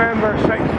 November 6th.